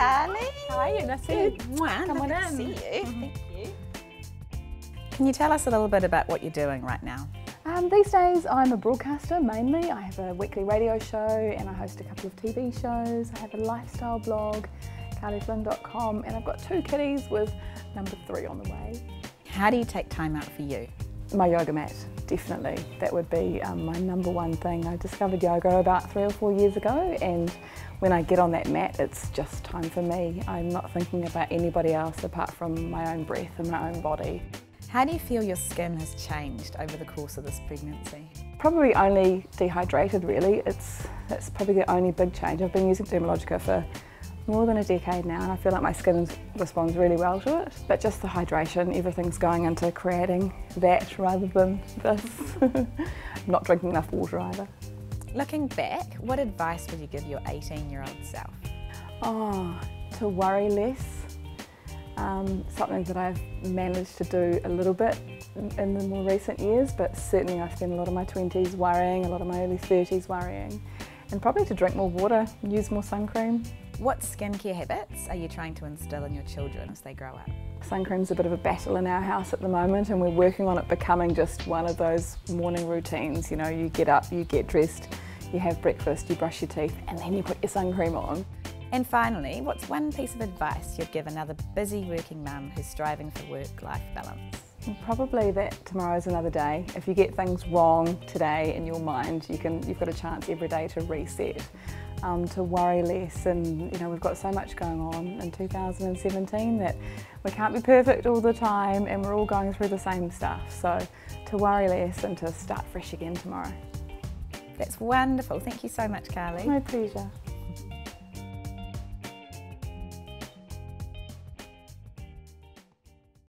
are you? Nice to see you. Mwah, Come on to in. see you. Thank you. Can you tell us a little bit about what you're doing right now? Um, these days I'm a broadcaster mainly. I have a weekly radio show and I host a couple of TV shows. I have a lifestyle blog, carlyflynn.com, and I've got two kitties with number three on the way. How do you take time out for you? My yoga mat, definitely. That would be um, my number one thing. I discovered yoga about three or four years ago, and when I get on that mat, it's just time for me. I'm not thinking about anybody else apart from my own breath and my own body. How do you feel your skin has changed over the course of this pregnancy? Probably only dehydrated, really. It's that's probably the only big change. I've been using Dermalogica for more than a decade now, and I feel like my skin responds really well to it. But just the hydration, everything's going into creating that rather than this. Not drinking enough water either. Looking back, what advice would you give your 18 year old self? Oh, to worry less. Um, something that I've managed to do a little bit in the more recent years, but certainly I spent a lot of my 20s worrying, a lot of my early 30s worrying, and probably to drink more water, use more sun cream. What skincare habits are you trying to instill in your children as they grow up? Sun cream's a bit of a battle in our house at the moment, and we're working on it becoming just one of those morning routines. You know, you get up, you get dressed, you have breakfast, you brush your teeth, and then you put your sun cream on. And finally, what's one piece of advice you'd give another busy working mum who's striving for work life balance? Probably that tomorrow's another day. If you get things wrong today in your mind, you can, you've got a chance every day to reset, um, to worry less. And you know, we've got so much going on in 2017 that we can't be perfect all the time and we're all going through the same stuff. So to worry less and to start fresh again tomorrow. That's wonderful. Thank you so much, Carly. My pleasure.